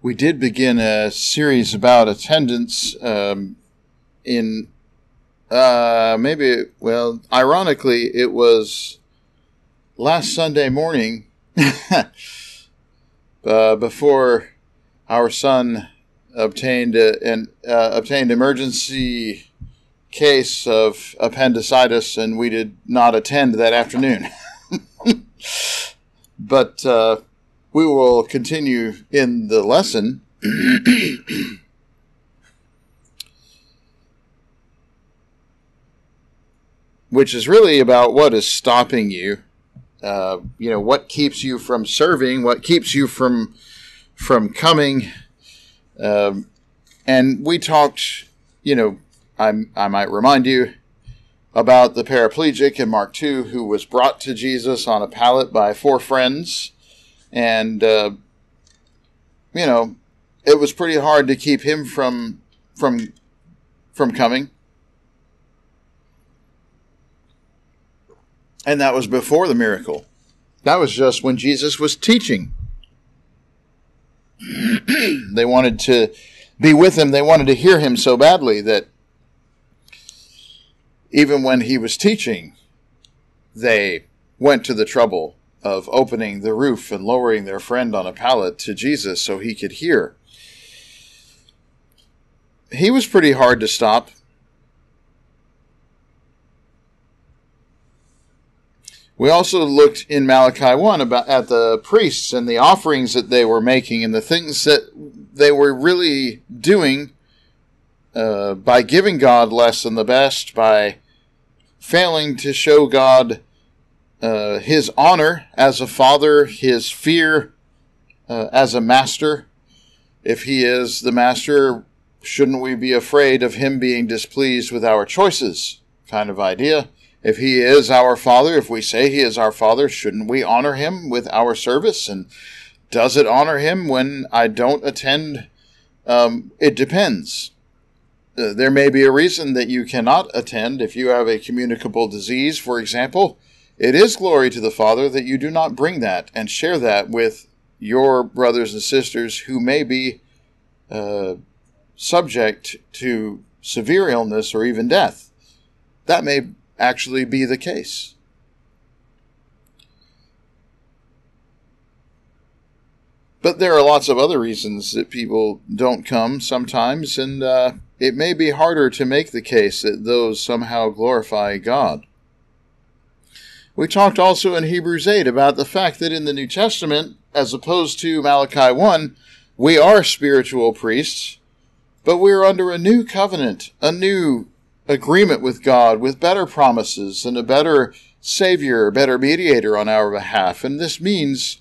we did begin a series about attendance um, in uh, maybe, well, ironically, it was last Sunday morning uh, before our son obtained a, an uh, obtained emergency case of appendicitis, and we did not attend that afternoon. but uh, we will continue in the lesson. which is really about what is stopping you. Uh, you know, what keeps you from serving, what keeps you from from coming. Um, and we talked, you know, I, I might remind you about the paraplegic in Mark 2 who was brought to Jesus on a pallet by four friends and uh, you know it was pretty hard to keep him from from from coming. And that was before the miracle. That was just when jesus was teaching. They wanted to be with him. They wanted to hear him so badly that even when he was teaching they went to the trouble of opening the roof and lowering their friend on a pallet to Jesus so he could hear. He was pretty hard to stop. We also looked in Malachi 1 about at the priests and the offerings that they were making and the things that they were really doing uh, by giving God less than the best, by failing to show God uh, his honor as a father, his fear uh, as a master. If he is the master, shouldn't we be afraid of him being displeased with our choices? Kind of idea. If he is our father, if we say he is our father, shouldn't we honor him with our service? And does it honor him when I don't attend? Um, it depends. Uh, there may be a reason that you cannot attend if you have a communicable disease, for example it is glory to the Father that you do not bring that and share that with your brothers and sisters who may be uh, subject to severe illness or even death. That may actually be the case. But there are lots of other reasons that people don't come sometimes, and uh, it may be harder to make the case that those somehow glorify God. We talked also in Hebrews 8 about the fact that in the New Testament, as opposed to Malachi 1, we are spiritual priests, but we're under a new covenant, a new agreement with God, with better promises and a better Savior, better mediator on our behalf. And this means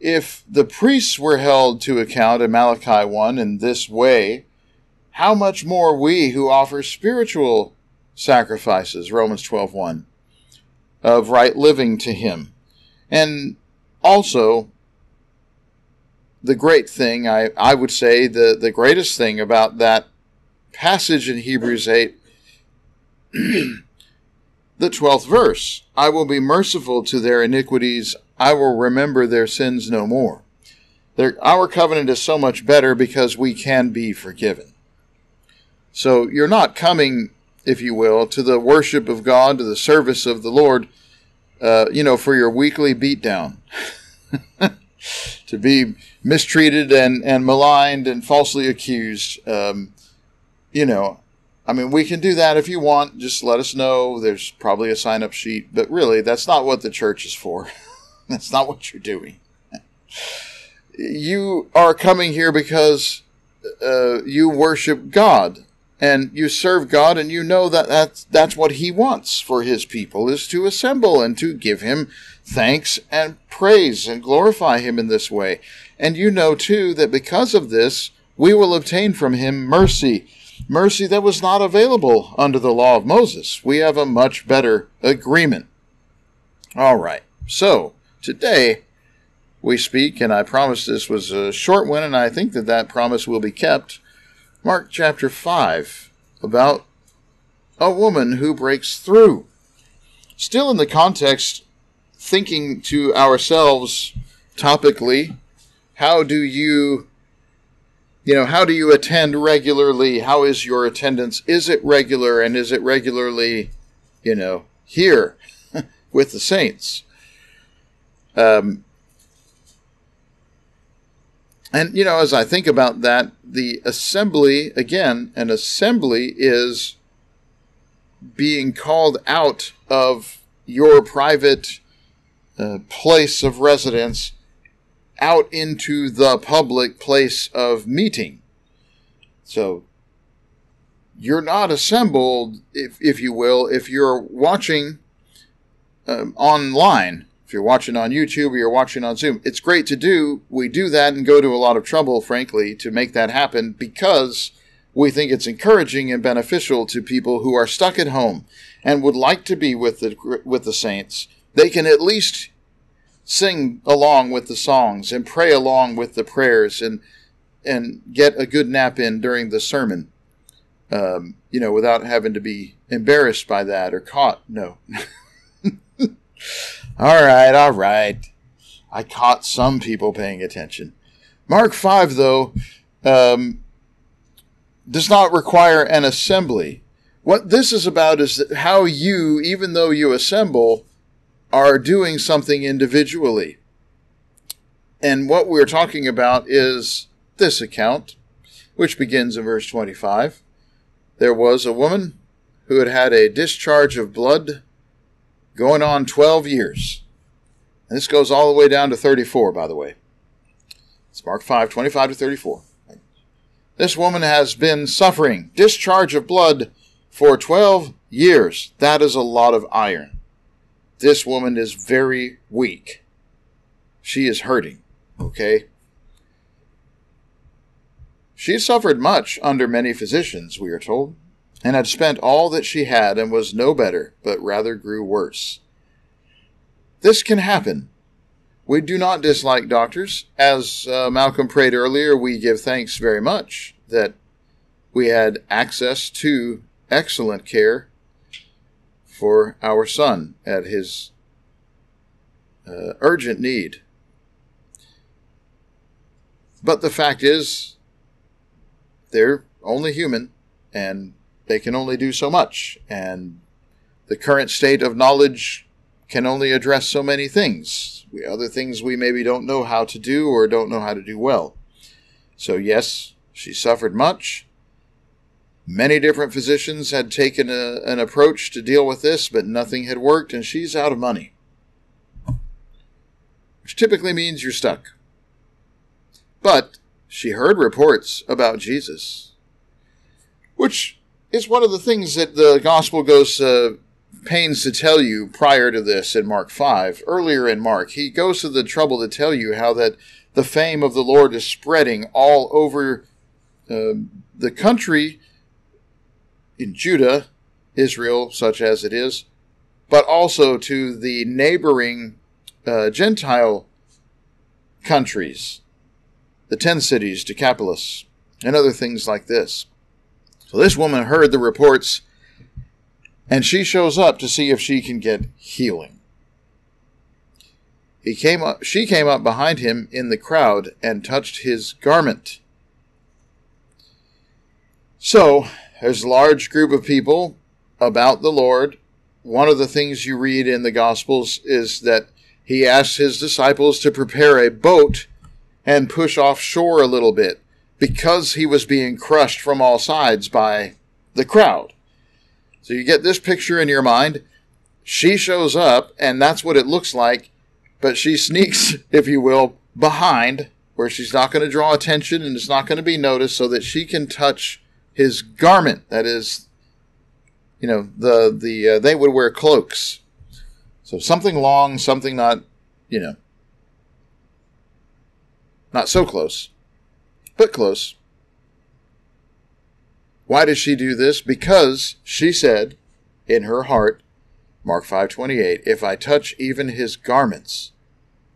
if the priests were held to account in Malachi 1 in this way, how much more we who offer spiritual sacrifices, Romans 12 1 of right living to him. And also, the great thing, I, I would say, the, the greatest thing about that passage in Hebrews 8, the 12th verse I will be merciful to their iniquities, I will remember their sins no more. Our covenant is so much better because we can be forgiven. So you're not coming if you will, to the worship of God, to the service of the Lord, uh, you know, for your weekly beatdown. to be mistreated and, and maligned and falsely accused. Um, you know, I mean, we can do that if you want. Just let us know. There's probably a sign up sheet, but really, that's not what the church is for. that's not what you're doing. you are coming here because uh, you worship God and you serve God and you know that that's, that's what he wants for his people is to assemble and to give him thanks and praise and glorify him in this way. And you know too that because of this, we will obtain from him mercy, mercy that was not available under the law of Moses. We have a much better agreement. All right. So, today we speak, and I promise this was a short one, and I think that that promise will be kept Mark chapter 5, about a woman who breaks through. Still in the context, thinking to ourselves topically, how do you you know, how do you attend regularly? How is your attendance? Is it regular and is it regularly, you know, here with the saints? Um, and, you know, as I think about that, the assembly, again, an assembly is being called out of your private uh, place of residence out into the public place of meeting. So you're not assembled, if, if you will, if you're watching um, online. If you're watching on YouTube or you're watching on Zoom, it's great to do. We do that and go to a lot of trouble, frankly, to make that happen because we think it's encouraging and beneficial to people who are stuck at home and would like to be with the with the saints. They can at least sing along with the songs and pray along with the prayers and and get a good nap in during the sermon. Um, you know, without having to be embarrassed by that or caught. No. all right, all right. I caught some people paying attention. Mark 5, though, um, does not require an assembly. What this is about is how you, even though you assemble, are doing something individually. And what we're talking about is this account, which begins in verse 25. There was a woman who had had a discharge of blood going on 12 years. And this goes all the way down to 34, by the way. It's Mark 5, 25 to 34. This woman has been suffering discharge of blood for 12 years. That is a lot of iron. This woman is very weak. She is hurting, okay? She suffered much under many physicians, we are told, and had spent all that she had and was no better, but rather grew worse. This can happen. We do not dislike doctors. As uh, Malcolm prayed earlier, we give thanks very much that we had access to excellent care for our son at his uh, urgent need. But the fact is, they're only human and they can only do so much. And the current state of knowledge can only address so many things. We, other things we maybe don't know how to do or don't know how to do well. So, yes, she suffered much. Many different physicians had taken a, an approach to deal with this, but nothing had worked, and she's out of money. Which typically means you're stuck. But she heard reports about Jesus, which is one of the things that the gospel goes uh, pains to tell you prior to this in Mark 5. Earlier in Mark, he goes to the trouble to tell you how that the fame of the Lord is spreading all over uh, the country in Judah, Israel, such as it is, but also to the neighboring uh, Gentile countries, the ten cities, Decapolis, and other things like this. So this woman heard the reports, and she shows up to see if she can get healing. He came up, she came up behind him in the crowd and touched his garment. So there's a large group of people about the Lord. One of the things you read in the Gospels is that he asked his disciples to prepare a boat and push offshore a little bit because he was being crushed from all sides by the crowd. So you get this picture in your mind. She shows up, and that's what it looks like, but she sneaks, if you will, behind where she's not going to draw attention and it's not going to be noticed so that she can touch his garment. That is, you know, the the uh, they would wear cloaks. So something long, something not, you know, not so close, but close. Why does she do this? Because she said in her heart, Mark 5:28, if I touch even his garments,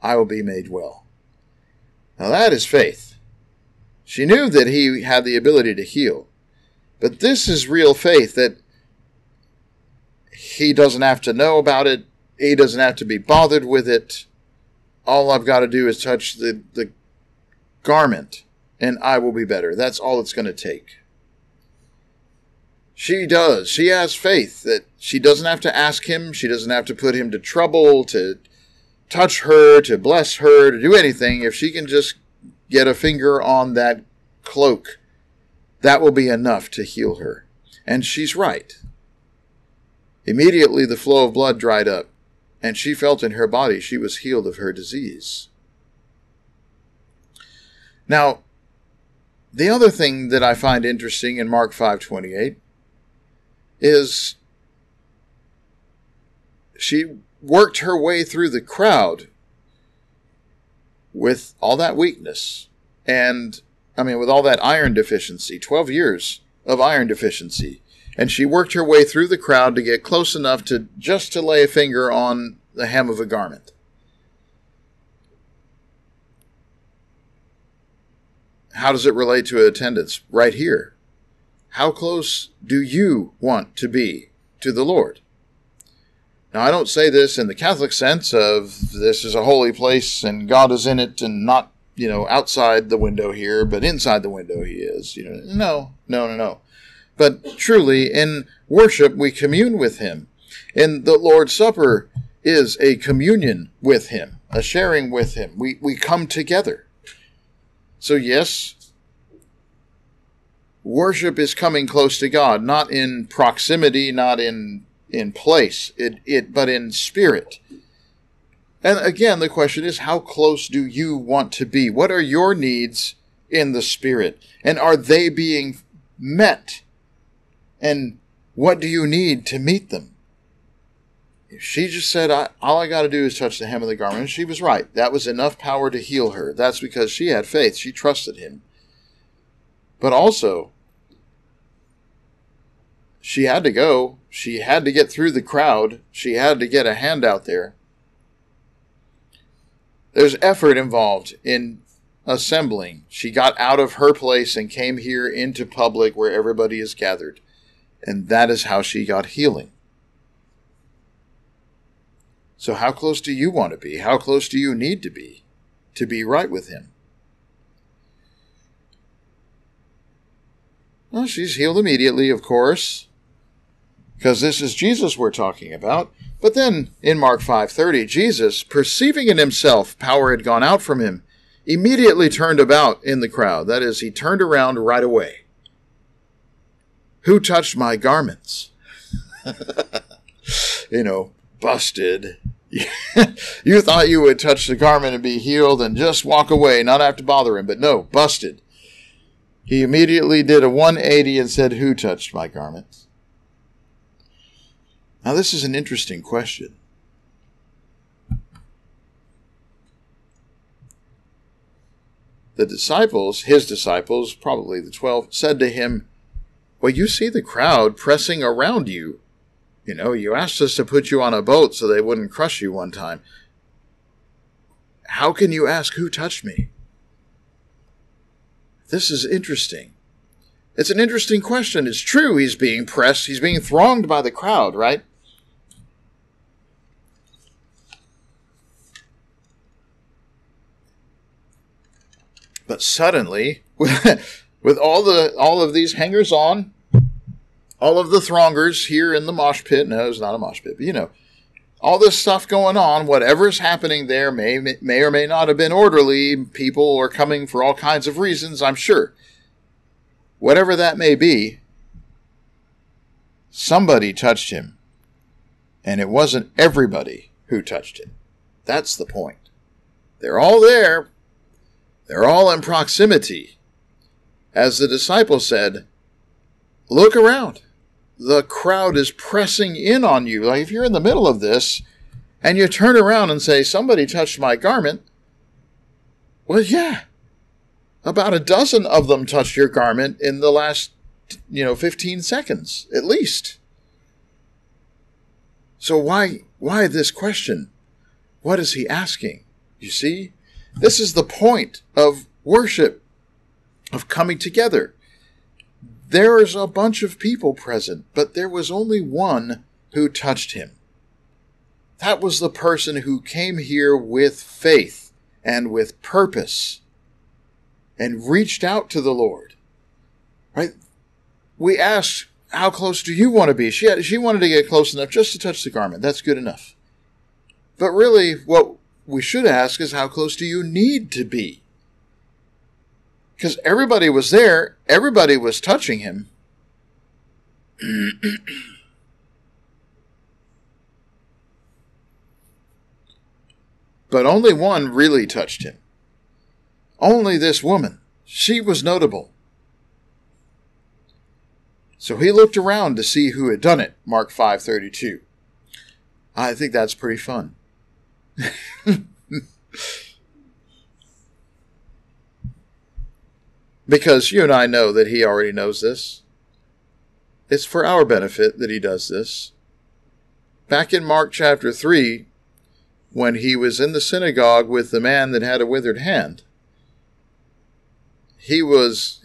I will be made well. Now that is faith. She knew that he had the ability to heal. But this is real faith that he doesn't have to know about it. He doesn't have to be bothered with it. All I've got to do is touch the, the garment and I will be better. That's all it's going to take. She does. She has faith that she doesn't have to ask him, she doesn't have to put him to trouble, to touch her, to bless her, to do anything. If she can just get a finger on that cloak, that will be enough to heal her. And she's right. Immediately the flow of blood dried up, and she felt in her body she was healed of her disease. Now, the other thing that I find interesting in Mark 5:28 is she worked her way through the crowd with all that weakness and I mean with all that iron deficiency, 12 years of iron deficiency. And she worked her way through the crowd to get close enough to just to lay a finger on the hem of a garment. How does it relate to attendance? Right here. How close do you want to be to the Lord? Now, I don't say this in the Catholic sense of this is a holy place and God is in it and not, you know, outside the window here, but inside the window he is. You know, no, no, no, no. But truly, in worship, we commune with him. In the Lord's Supper is a communion with him, a sharing with him. We, we come together. So, yes, worship is coming close to God, not in proximity, not in in place, it, it but in spirit. And again, the question is how close do you want to be? What are your needs in the spirit? And are they being met? And what do you need to meet them? She just said, I, All I got to do is touch the hem of the garment. And she was right. That was enough power to heal her. That's because she had faith. She trusted him. But also, she had to go. She had to get through the crowd. She had to get a hand out there. There's effort involved in assembling. She got out of her place and came here into public where everybody is gathered. And that is how she got healing. So, how close do you want to be? How close do you need to be to be right with Him? Well, she's healed immediately, of course, because this is Jesus we're talking about. But then in Mark 5:30, Jesus, perceiving in himself power had gone out from him, immediately turned about in the crowd. That is, he turned around right away. Who touched my garments? you know, busted. you thought you would touch the garment and be healed and just walk away, not have to bother him, but no, busted. He immediately did a 180 and said, Who touched my garments? Now, this is an interesting question. The disciples, his disciples, probably the 12, said to him, Well, you see the crowd pressing around you. You know, you asked us to put you on a boat so they wouldn't crush you one time. How can you ask who touched me? This is interesting. It's an interesting question. It's true, he's being pressed, he's being thronged by the crowd, right? But suddenly, with all the all of these hangers on, all of the throngers here in the mosh pit, no, it's not a mosh pit, but you know, all this stuff going on, whatever's happening there may may or may not have been orderly. People are coming for all kinds of reasons, I'm sure. Whatever that may be, somebody touched him. And it wasn't everybody who touched him. That's the point. They're all there. They're all in proximity. As the disciple said, look around the crowd is pressing in on you. Like if you're in the middle of this and you turn around and say, Somebody touched my garment, well, yeah. About a dozen of them touched your garment in the last, you know, 15 seconds, at least. So why why this question? What is he asking? You see? This is the point of worship, of coming together. There is a bunch of people present, but there was only one who touched him. That was the person who came here with faith and with purpose. and reached out to the Lord. Right? We asked, How close do you want to be? She, had, she wanted to get close enough just to touch the garment. That's good enough. But really, what we should ask is, How close do you need to be? Because everybody was there, everybody was touching him. but only one really touched him. Only this woman. She was notable. So he looked around to see who had done it, Mark 5:32. I think that's pretty fun. because you and I know that he already knows this. It's for our benefit that he does this. Back in Mark chapter 3, when he was in the synagogue with the man that had a withered hand, he was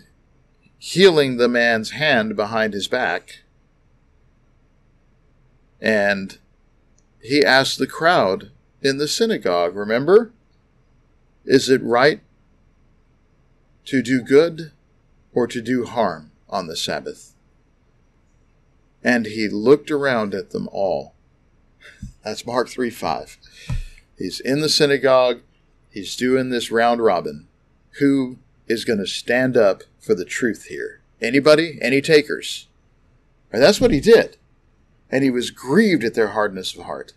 healing the man's hand behind his back. And he asked the crowd in the synagogue, remember? Is it right to do good or to do harm on the Sabbath? And he looked around at them all. That's Mark 3 5. He's in the synagogue, he's doing this round robin. Who is going to stand up for the truth here? Anybody? Any takers? And that's what he did. And he was grieved at their hardness of heart.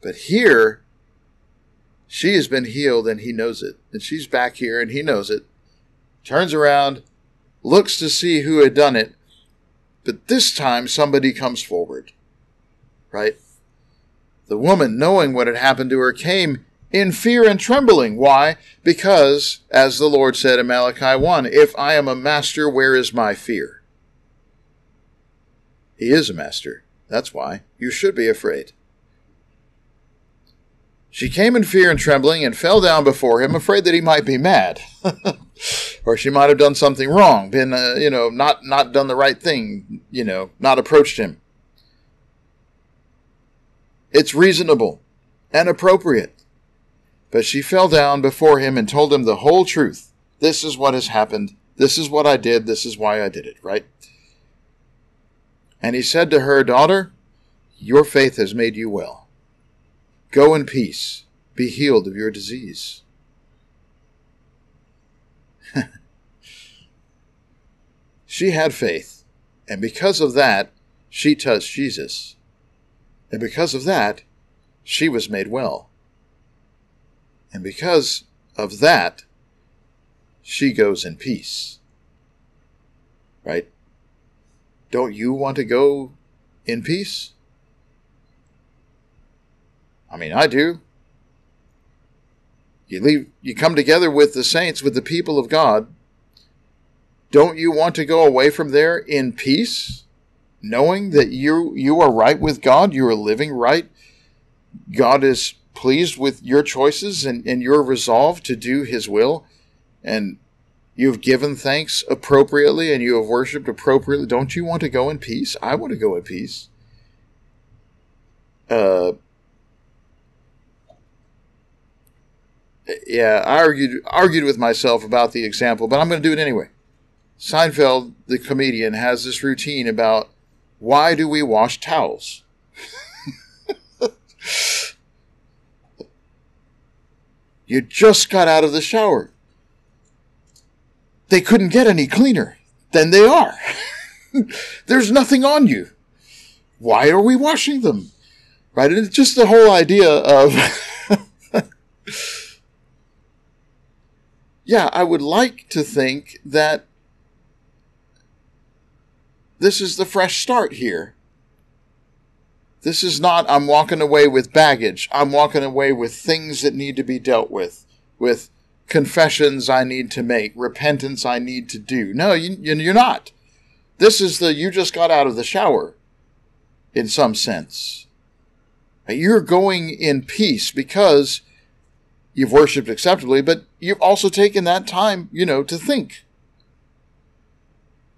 But here, she has been healed and he knows it. And she's back here and he knows it. Turns around, looks to see who had done it. But this time somebody comes forward. Right? The woman, knowing what had happened to her, came in fear and trembling. Why? Because, as the Lord said in Malachi 1, if I am a master, where is my fear? He is a master. That's why. You should be afraid. She came in fear and trembling and fell down before him, afraid that he might be mad, or she might have done something wrong, been, uh, you know, not not done the right thing, you know, not approached him. It's reasonable and appropriate. But she fell down before him and told him the whole truth. This is what has happened. This is what I did. This is why I did it, right? And he said to her, Daughter, your faith has made you well. Go in peace, be healed of your disease. she had faith, and because of that, she touched Jesus. And because of that, she was made well. And because of that, she goes in peace. Right? Don't you want to go in peace? I mean, I do. You leave you come together with the saints, with the people of God. Don't you want to go away from there in peace, knowing that you you are right with God, you are living right. God is pleased with your choices and, and your resolve to do his will, and you've given thanks appropriately and you have worshiped appropriately. Don't you want to go in peace? I want to go in peace. Uh yeah, I argued argued with myself about the example, but I'm going to do it anyway. Seinfeld, the comedian, has this routine about why do we wash towels? you just got out of the shower. They couldn't get any cleaner than they are. There's nothing on you. Why are we washing them? Right? And it's just the whole idea of yeah, I would like to think that this is the fresh start here. This is not, I'm walking away with baggage. I'm walking away with things that need to be dealt with, with confessions I need to make, repentance I need to do. No, you, you're not. This is the, you just got out of the shower, in some sense. You're going in peace because you've worshiped acceptably, but you've also taken that time, you know, to think.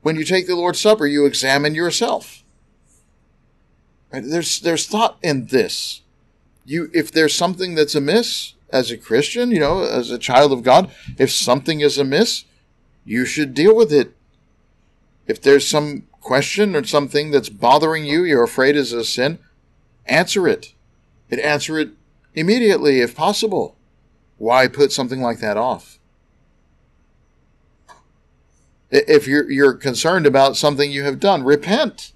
When you take the Lord's Supper, you examine yourself. Right? There's there's thought in this. You if there's something that's amiss, as a Christian, you know, as a child of God, if something is amiss, you should deal with it. If there's some question or something that's bothering you, you're afraid is a sin, answer it. And answer it immediately if possible. Why put something like that off? If you're, you're concerned about something you have done, repent.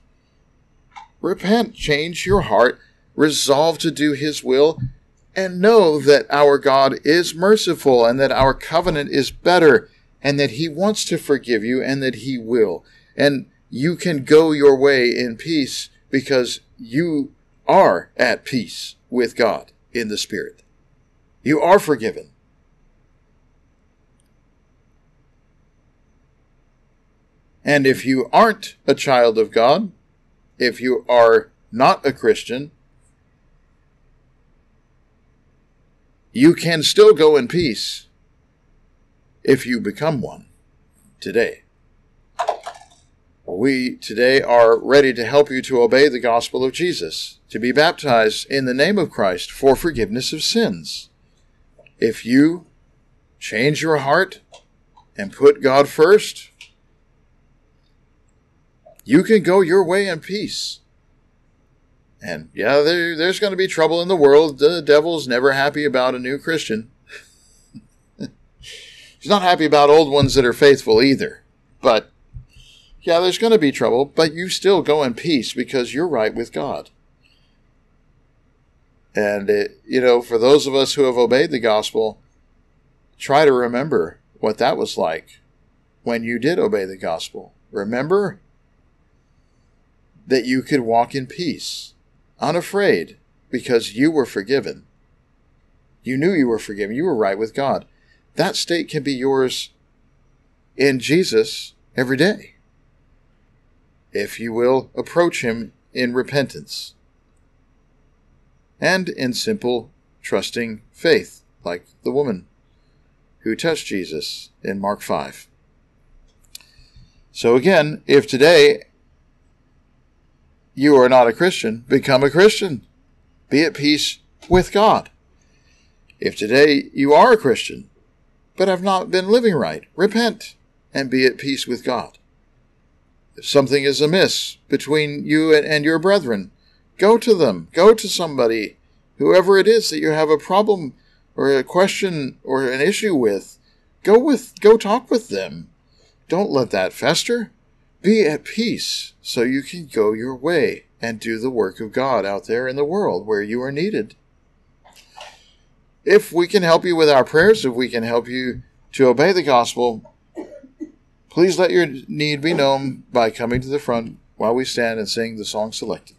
Repent, change your heart, resolve to do His will, and know that our God is merciful and that our covenant is better and that He wants to forgive you and that He will. And you can go your way in peace because you are at peace with God in the Spirit. You are forgiven. And if you aren't a child of God, if you are not a Christian, you can still go in peace if you become one today. We today are ready to help you to obey the gospel of Jesus, to be baptized in the name of Christ for forgiveness of sins. If you change your heart and put God first, you can go your way in peace. And yeah, there, there's going to be trouble in the world. The devil's never happy about a new Christian. He's not happy about old ones that are faithful either. But yeah, there's going to be trouble, but you still go in peace because you're right with God. And, it, you know, for those of us who have obeyed the gospel, try to remember what that was like when you did obey the gospel. Remember that you could walk in peace, unafraid, because you were forgiven. You knew you were forgiven. You were right with God. That state can be yours in Jesus every day. If you will approach Him in repentance and in simple, trusting faith, like the woman who touched Jesus in Mark 5. So, again, if today you are not a Christian, become a Christian. Be at peace with God. If today you are a Christian, but have not been living right, repent and be at peace with God. If something is amiss between you and your brethren, go to them. Go to somebody, whoever it is that you have a problem or a question or an issue with. Go with go talk with them. Don't let that fester. Be at peace so you can go your way and do the work of God out there in the world where you are needed. If we can help you with our prayers, if we can help you to obey the gospel, please let your need be known by coming to the front while we stand and sing the song selected.